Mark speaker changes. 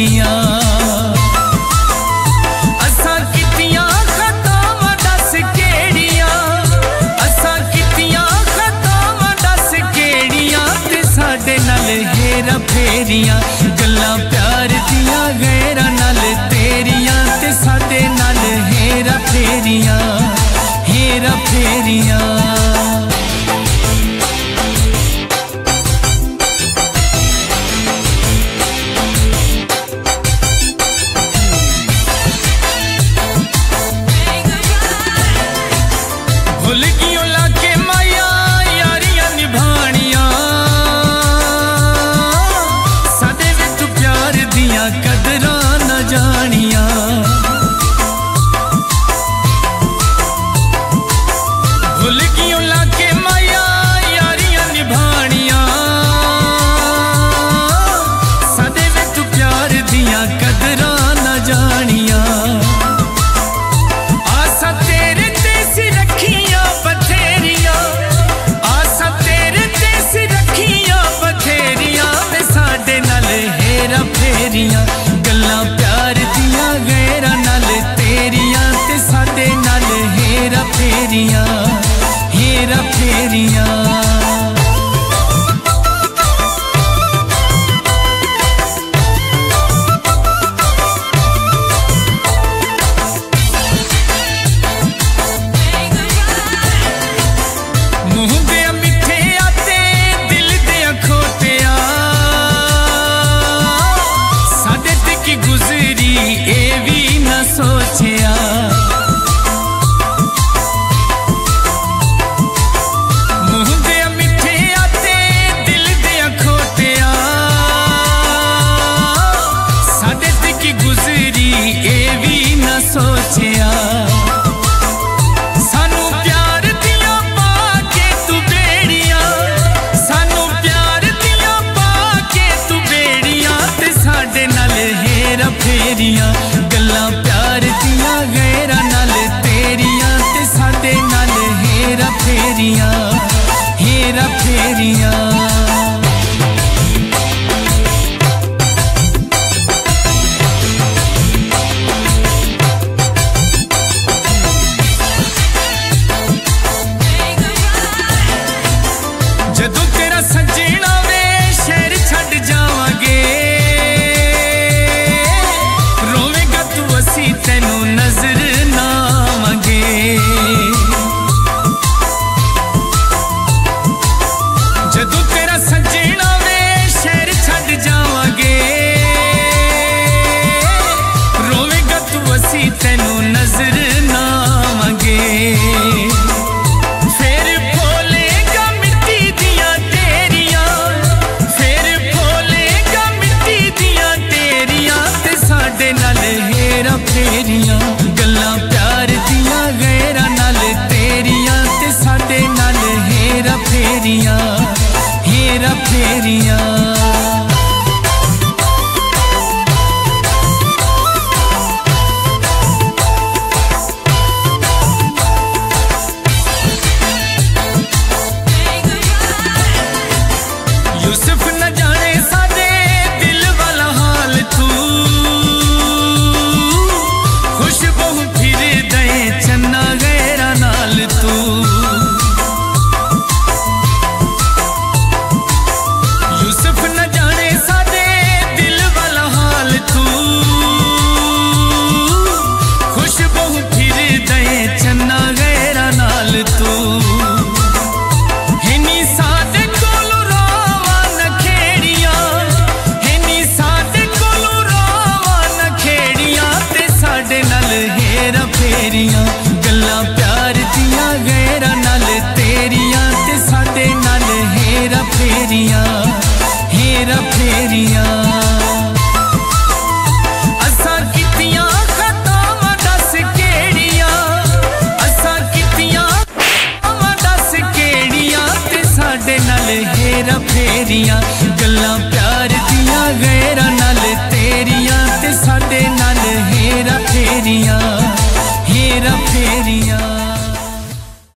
Speaker 1: ਫੇਰੀਆਂ ਅਸਾਂ ਕੀਤੀਆਂ ਖਤਾਵਾਂ ਦੱਸ ਕਿਹੜੀਆਂ? ਅਸਾਂ ਕੀਤੀਆਂ ਖਤਾਵਾਂ ਦੱਸ ਕਿਹੜੀਆਂ? ਤੇ ਸਾਡੇ ਨਾਲ ਹੇਰਾ ਫੇਰੀਆਂ, ਗੱਲਾਂ ਪਿਆਰ ਦੀਆਂ ਗੈਰਾਂ ਨਾਲ ਤੇਰੀਆਂ, ਤੇ ਸਾਡੇ ਨਾਲ ਹੇਰਾ ਫੇਰੀਆਂ ਹੇਰਾ ਫੇਰੀਆਂ। ਸੋਚਿਆ। ਸਾਨੂੰ ਪਿਆਰ ਦੀਆਂ ਪਾ ਕੇ ਤੂੰ ਬੇੜੀਆਂ। ਸਾਨੂੰ ਪਿਆਰ ਦੀਆਂ ਪਾ ਕੇ ਤੂੰ ਬੇੜੀਆਂ ਤੇ ਸਾਡੇ ਨਾਲ ਹੇਰਾ ਫੇਰੀਆਂ। ਗੱਲਾਂ ਪਿਆਰ ਦੀਆਂ ਗੈਰਾਂ ਨਾਲ ਤੇਰੀਆਂ ਤੇ ਸਾਡੇ ਨਾਲ ਹੇਰਾ ਫੇਰੀਆਂ। ਗੈਰਾ ਨਾਲ ਤੂੰ ਹਿਨੀ ਸਾਡੇ ਕੋਲ ਰਾਵਾਂ ਨਖੇੜੀਆਂ ਹਿਨੀ ਸਾਡੇ ਕੋਲ ਰਾਵਾਂ ਨਖੇੜੀਆਂ ਤੇ ਸਾਡੇ ਨਾਲ ਹੇਰਾ ਫੇਰੀਆਂ ਗੱਲਾਂ ਪਿਆਰ ਦੀਆਂ ਗੈਰਾਂ ਨਾਲ ਤੇਰੀਆਂ ਤੇ ਸਾਡੇ ਨਾਲ ਹੇਰਾ ਫੇਰੀਆਂ ਹੇਰਾ ਫੇਰੀਆਂ ਗੈਰਾਂ ਨਾਲ ਤੇਰੀਆਂ ਤੇ ਸਾਡੇ ਨਾਲ ਹੇਰਾ ਫੇਰੀਆਂ ਹੇਰਾ ਫੇਰੀਆਂ।